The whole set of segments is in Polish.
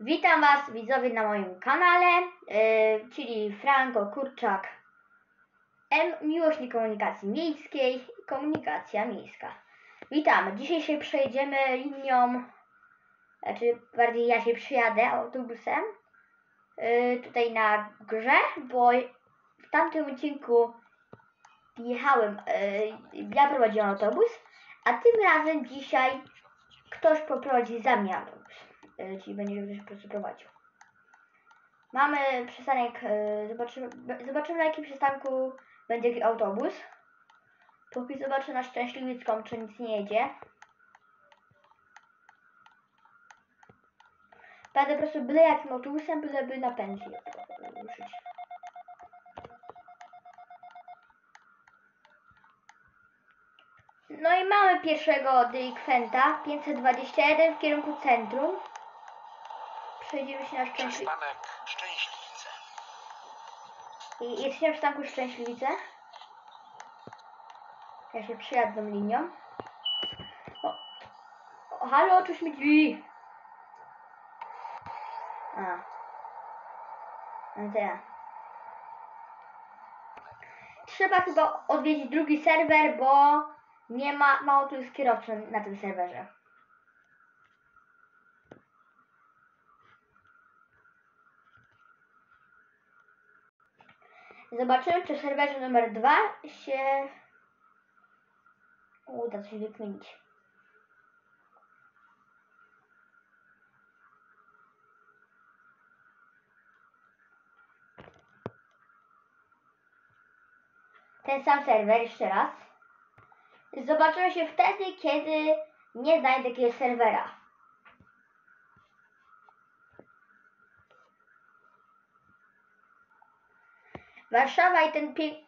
Witam Was widzowie na moim kanale, yy, czyli Franko Kurczak M, miłośnik komunikacji miejskiej komunikacja miejska. Witam, dzisiaj się przejdziemy linią, znaczy bardziej ja się przyjadę autobusem yy, tutaj na grze, bo w tamtym odcinku jechałem, yy, ja prowadziłem autobus, a tym razem dzisiaj ktoś poprowadzi za mnie autobus. Y, czyli będzie ktoś po prostu prowadził. Mamy przystanek, y, zobaczymy, zobaczymy na jakim przystanku będzie autobus. Póki zobaczę na Szczęśliwicką, czy nic nie jedzie. Będę po prostu byle jakim autobusem, byleby na pensję ruszyć. No i mamy pierwszego delikwenta, 521 w kierunku centrum. Przejdziemy się na Szczęśliwicę. Przystanek Szczęśliwice. I jesteśmy w przystanku Szczęśliwice. Ja się przyjadę linią. O, o halo, otwórz mi drzwi. A. No to ja. Trzeba chyba odwiedzić drugi serwer, bo nie ma, mało tu jest kierowców na tym serwerze. Zobaczymy, czy w serwerze numer 2 się uda coś wykminić. Ten sam serwer, jeszcze raz. Zobaczymy się wtedy, kiedy nie znajdę jakiegoś serwera. Warszawa i ten pięk...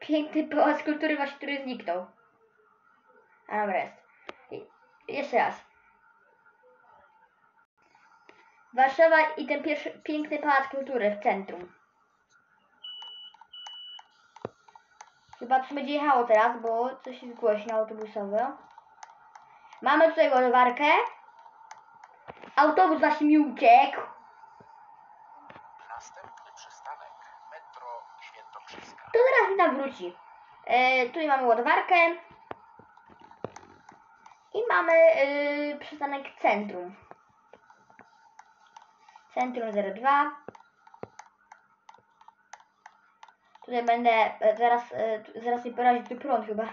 piękny pałac kultury właśnie, który zniknął. A dobra jest. Jeszcze raz. Warszawa i ten pierwszy piękny pałac kultury w centrum. Chyba coś będzie jechało teraz, bo coś jest głośno autobusowe. Mamy tutaj ładowarkę. Autobus właśnie mi uciekł. Następny przystanek Metro Świętokrzyska. To zaraz mi tam wróci. E, tutaj mamy ładowarkę. I mamy e, przystanek centrum. Centrum 02. Tutaj będę, e, zaraz, zaraz mi porazi tu prąd chyba.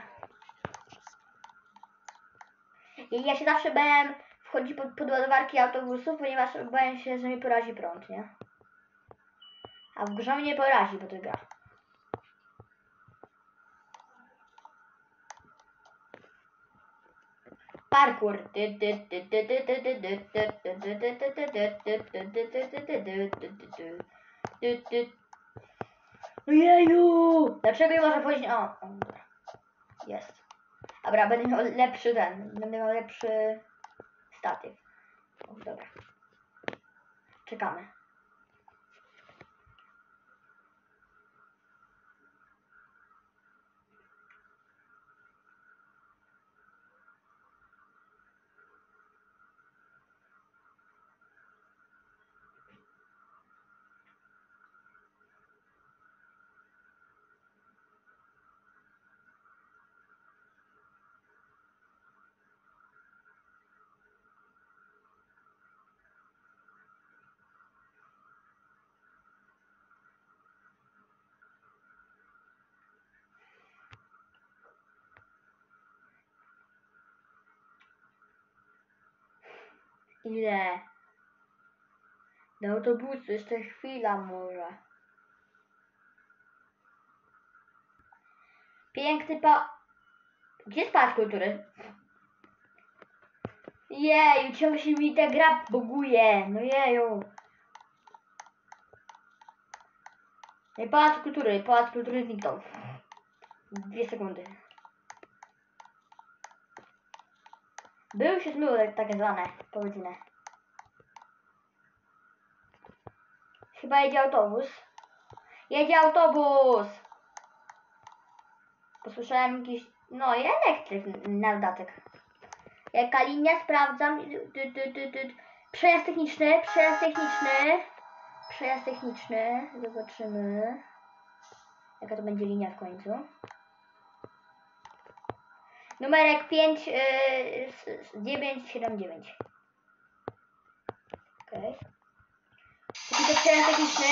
I ja się zawsze bałem wchodzić pod, pod ładowarki autobusów, ponieważ bałem się, że mi porazi prąd, nie? A w grze mnie nie porazi, bo to gra. Parkour. Ojeju! Dlaczego nie może wchodzić? O. Jest. Dobra, będę miał lepszy ten. Będę miał lepszy statyw. O, dobra. Czekamy. Ile? Do autobusu, jeszcze chwila może. Piękny pa... Gdzie jest pałac kultury? Jeju, ciągle się mi ta gra buguje. No jeju. Pałac kultury, pałac kultury zniknął. Dwie sekundy. Był się zmył, tak, zwane, powiedzmy. Chyba jedzie autobus. Jedzie autobus! Posłyszałem jakiś, no i elektryk na dodatek. Jaka linia? Sprawdzam. Przejazd techniczny, przejazd techniczny. Przejazd techniczny. Zobaczymy. Jaka to będzie linia w końcu. Numerek 5, yy, 979. Okej. Jaki to przejazd techniczny?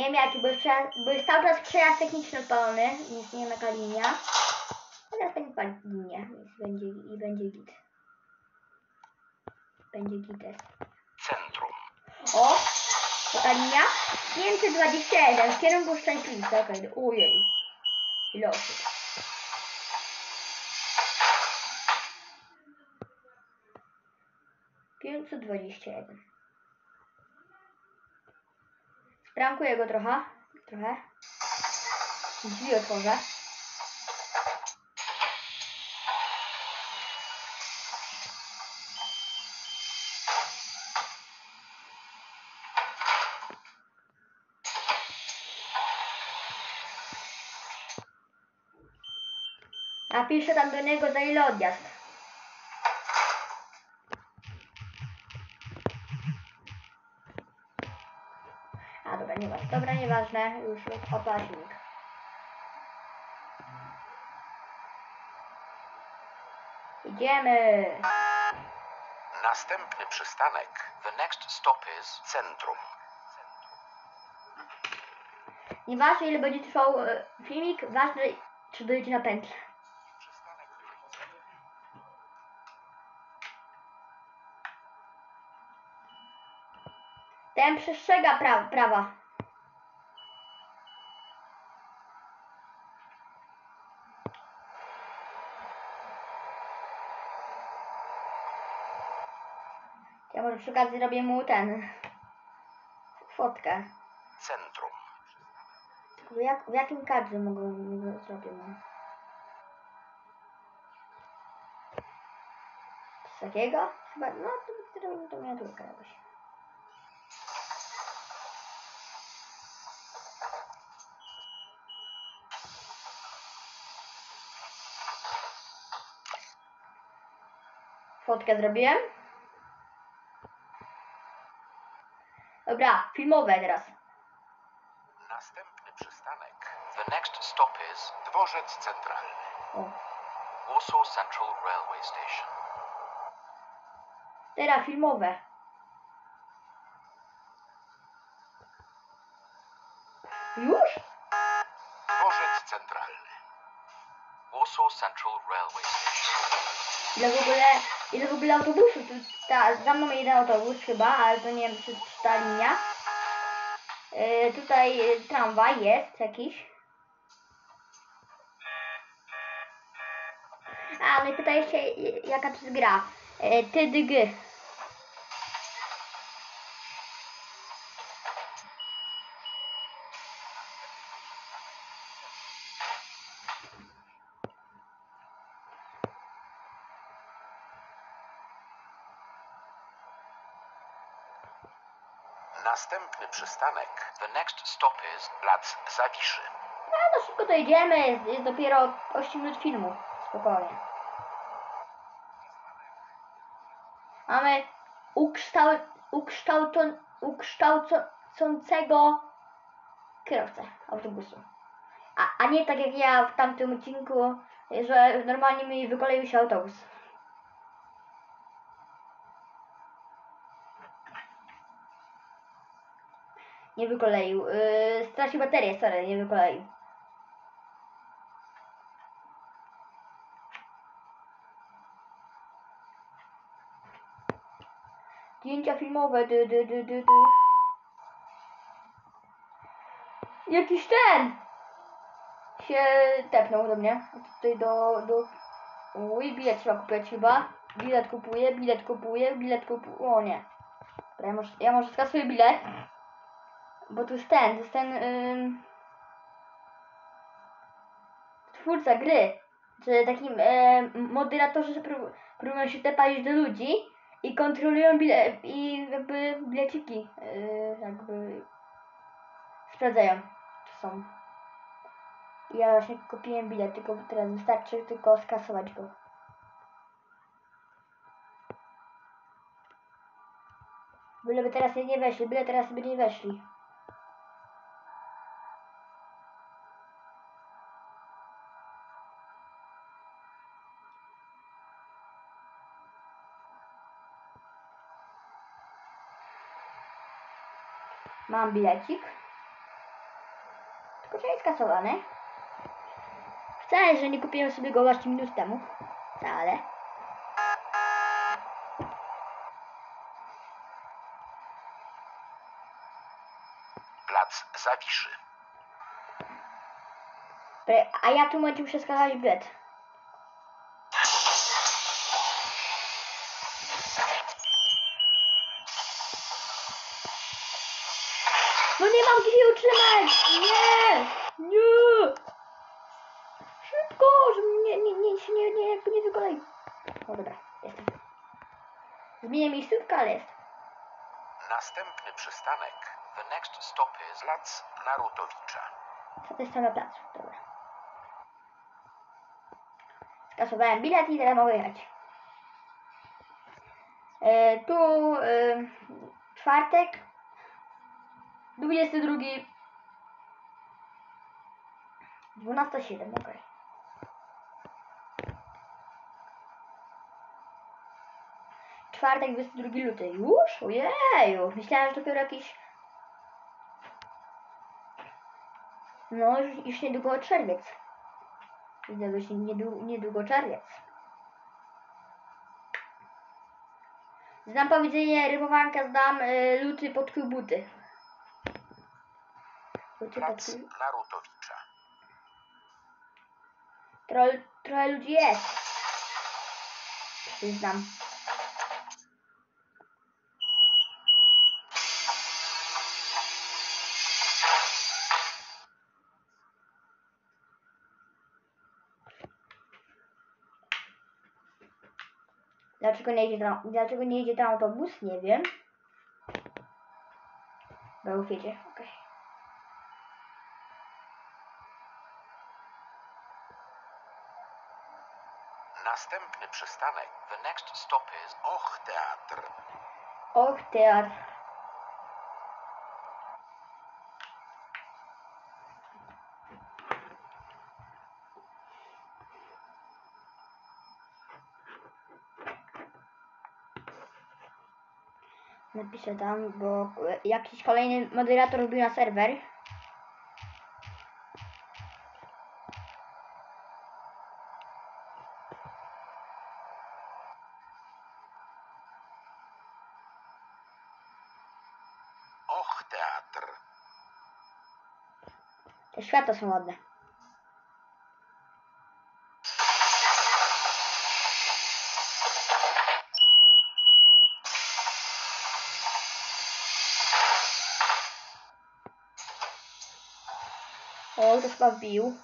Nie wiem jaki, bo jest, przejazd, bo jest cały czas przejazd techniczny odpalony, więc nie wiem jaka linia. Teraz będzie palić linia, więc będzie i będzie git. Będzie gites. Centrum. O! Jaka linia? 521 w kierunku Szczęśliwca. Okej, okay. ojej. Ile osób? Pięćset dwadzieścia jeden. Sprankuję go trochę. Trochę. Drzwi otworzę. Napiszę tam do niego za ile odjazd. A dobra, nieważne. Już opala silnik. Idziemy. Następny przystanek. The next stop is Centrum. Nieważne ile będzie trwał e, filmik, ważne czy dojdzie na pętlę. Ten przestrzega pra prawa. Ja może przy okazji zrobię mu ten fotkę. Centrum. Tylko w, jak, w jakim kadrze mogę zrobić? Coś takiego? Chyba, no to, to, to miniaturka jakoś. Fotkę zrobiłem. Dobra, filmowe teraz. Następny przystanek. The next stop is Dworzec Centralny. O. Warsaw Central Railway Station. Teraz filmowe. Już? Dworzec Centralny. Warsaw Central Railway Station. Ile w ogóle, ile w ogóle autobusów? Tu, ta, za jeden autobus chyba, ale to nie wiem czy, ta linia. Yy, tutaj yy, tramwaj jest jakiś. A, no i pytaj się yy, jaka to jest gra. Yy, TDG. Następny przystanek. The next stop is Plac Zawiszy. No, no szybko dojedziemy, jest, jest dopiero 8 minut filmu. Spokojnie. Mamy ukształ, ukształton, ukształcącego kierowcę autobusu. A, a nie tak jak ja w tamtym odcinku, że normalnie mi wykoleił się autobus. Nie wykoleił. Yy, stracił baterię, sorry, nie wykoleił. Zdjęcia filmowe, dy, dy, dy, dy, dy. Jakiś ten się tepnął do mnie. Tutaj do, do... Uj, bilet trzeba kupić chyba. Bilet kupuję, bilet kupuję, bilet kupuję. O nie. Ja może, ja może skasuję bilet. Bo tu jest ten, to jest ten... Twórca gry. Czy takim moderatorze, że prób- próbują się tepać do ludzi i kontrolują bile i jakby bileciki yy, jakby sprawdzają, czy są. Ja właśnie kupiłem bilet, tylko teraz wystarczy tylko skasować go. Byleby teraz nie weszli, byle teraz by nie weszli. Mam bilecik. Tylko że jest skasowany. Wcale, że nie kupiłem sobie go właśnie minut temu. Wcale. Plac Zawiszy. A ja tu momencie muszę skasować bilet. No nie mam gdzie się utrzymać! Nie! Nie! Szybko! Żeby nie, nie, nie, się nie, nie, jakby nie wykolej. O dobra, jestem. Zmienię miejscówkę, ale jest. Następny przystanek. The next stop is Plac Narutowicza. To jest same plac. Dobra. Skasowałem bilet i teraz mogę jechać. E, tu e, czwartek 22 12.07, okej. Czwartek 22 luty. Już? Ojeju, myślałem, że dopiero jakiś No, już, już niedługo czerwiec. Widzę, się niedługo, niedługo czerwiec. Znam powiedzenie rymowanka, znam y, luty pod buty. Plac Narutowicza. Trochę, trochę ludzi jest. Przyznam. Dlaczego nie jedzie tam, dlaczego nie jedzie tam autobus? Nie wiem. Bo jedzie, okej. Następny przystanek. The next stop is Och Teatr. Och, teatr. Napiszę tam, bo jakiś kolejny moderator wbił na serwer. Światła są ładne. O, ktoś chyba wbił.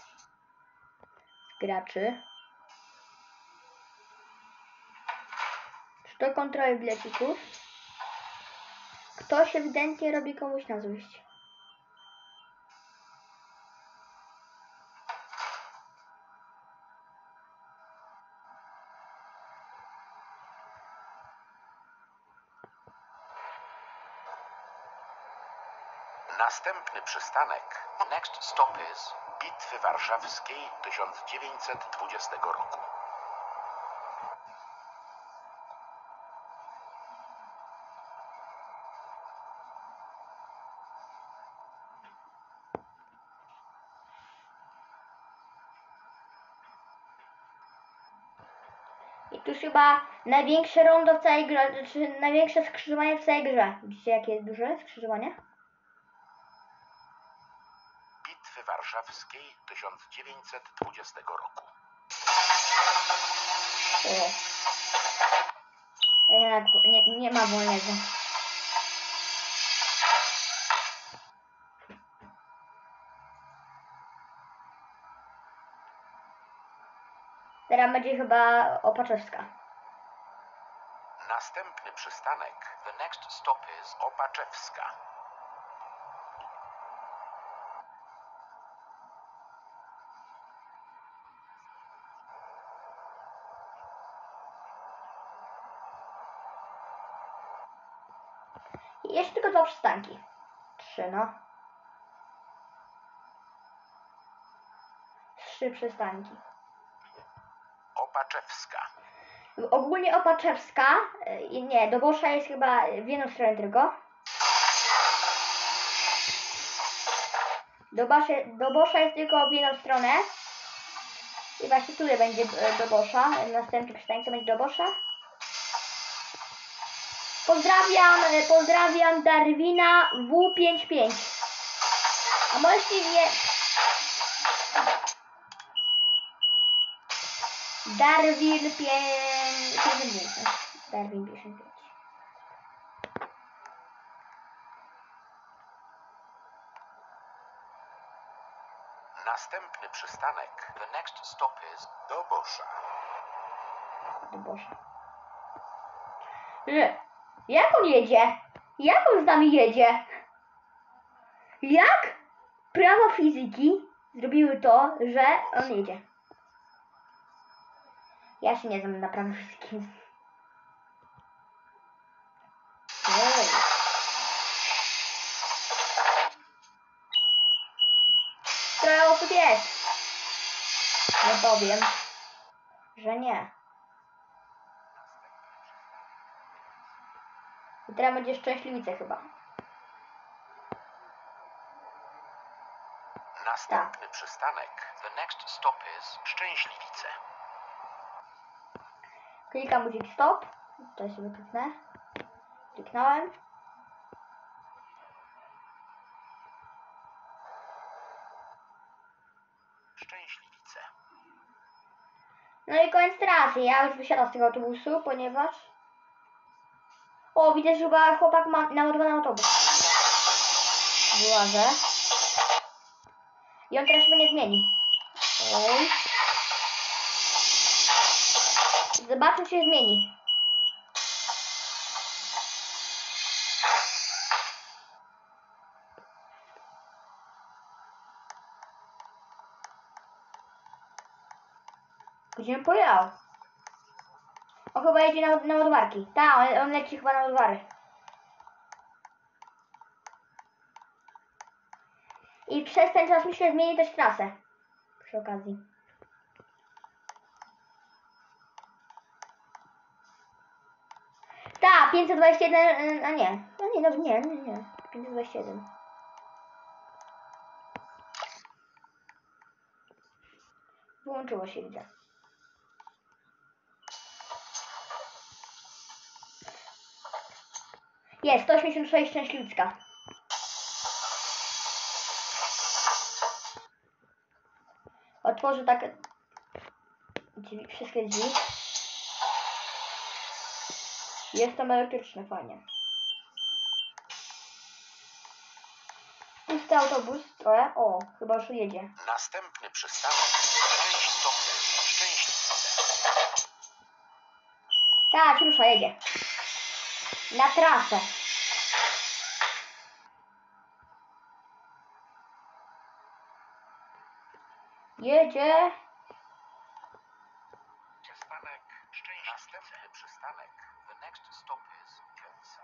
Graczy. Czy to kontroli bilecików? Ktoś ewidentnie robi komuś na złość. Następny przystanek. Next stop is Bitwy Warszawskiej 1920 roku. I tu chyba największe rondo w całej grze, znaczy największe skrzyżowanie w całej grze. Widzicie jakie jest duże skrzyżowanie? Bitwy Warszawskiej 1920 roku. O. Jednak nie, nie ma wolnego. Teraz będzie chyba Opaczewska. Następny przystanek. The next stop is Opaczewska. Jeszcze tylko dwa przystanki. Trzy, no. Trzy przystanki. Opaczewska. Ogólnie Opaczewska, y, nie, do Bosza jest chyba w jedną stronę tylko. Do, Basze, do Bosza jest tylko w jedną stronę. I właśnie tutaj będzie e, do Bosza. Następny przystanek to będzie do Bosza. Pozdrawiam, e, pozdrawiam Darwina W55. A możesz nie... Darwin 5... 55. Darwin 55. Następny przystanek. The next stop is Dobosza. Do Bosza. Że, jak on jedzie? Jak on z nami jedzie? Jak prawa fizyki zrobiły to, że on jedzie? Ja się nie znam na prawie fizyki. Ej. Trochę osób jest. Nie powiem, że nie. I teraz będzie szczęśliwice chyba. Następny przystanek. The next stop is Szczęśliwice. Klikam guzik stop. Tutaj sobie kliknę. Kliknąłem. Szczęśliwice. No i koniec trasy. Ja już wysiadam z tego autobusu, ponieważ... O, widzę, że chyba chłopak ma naładowany autobus. Wyłażę. I on teraz się nie zmieni. Oj. Zobaczę, czy się zmieni. Gdzie on pojechał? On chyba jedzie na, na ładowarki. Tak, on, on leci chyba na ładowary. I przez ten czas myślę zmieni też trasę. Przy okazji. Tak, 521, a nie. No nie, no nie, nie, nie. 521. Wyłączyło się, widzę. Jest, 186 szczęśliwska. Otworzę tak drzwi, wszystkie drzwi. Jest tam elektryczne, fajnie. Pusty autobus, trochę. O, chyba już jedzie. Następny przystanek. Stop is Szczęśliwice. Tak, rusza, jedzie. Na trasę. Jedzie. Przystanek Szczęśliwice. Następny przystanek. The next stop is Kielce.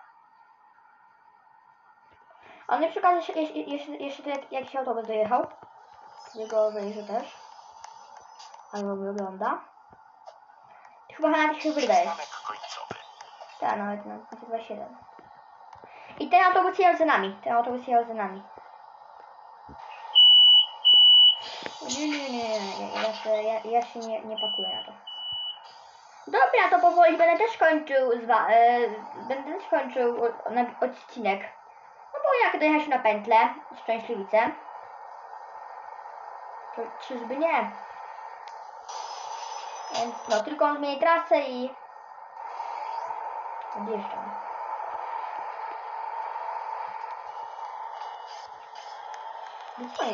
A mnie przekaże jeszcze, jeszcze, jeszcze jakiś autobus dojechał. Z jego wyjeżdża też. Albo wygląda. Chyba na jakiś hybryda jest. Tak, nawet na 27. I ten autobus jechał za nami. Ten autobus jechał za nami. Nie, nie, nie, nie. Ja, ja, ja, się nie, nie pakuję na to. Dobra, to powoli będę też kończył z wa- e, będę też kończył odcinek. No bo jak dojechać na pętlę, szczęśliwice. To czyżby nie. Więc no, tylko on zmieni trasę i Odjeżdżam. No co?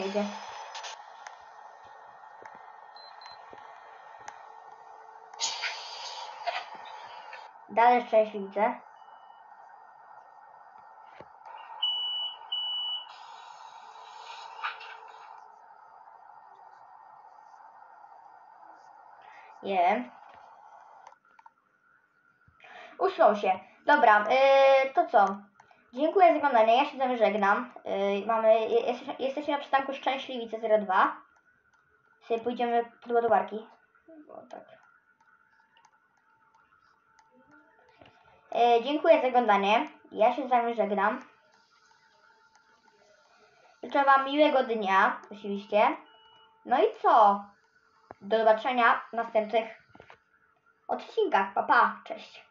Dalej szczęśliwice. Nie. Usunął się. Dobra, yy, to co? Dziękuję za oglądanie. Ja się z żegnam. Yy, mamy, jest, jesteśmy na przystanku Szczęśliwice 02. Sobie pójdziemy pod ładowarki. Tak. Yy, dziękuję za oglądanie. Ja się z wami żegnam. Życzę wam miłego dnia, oczywiście. No i co? Do zobaczenia w następnych odcinkach. Pa, pa. Cześć.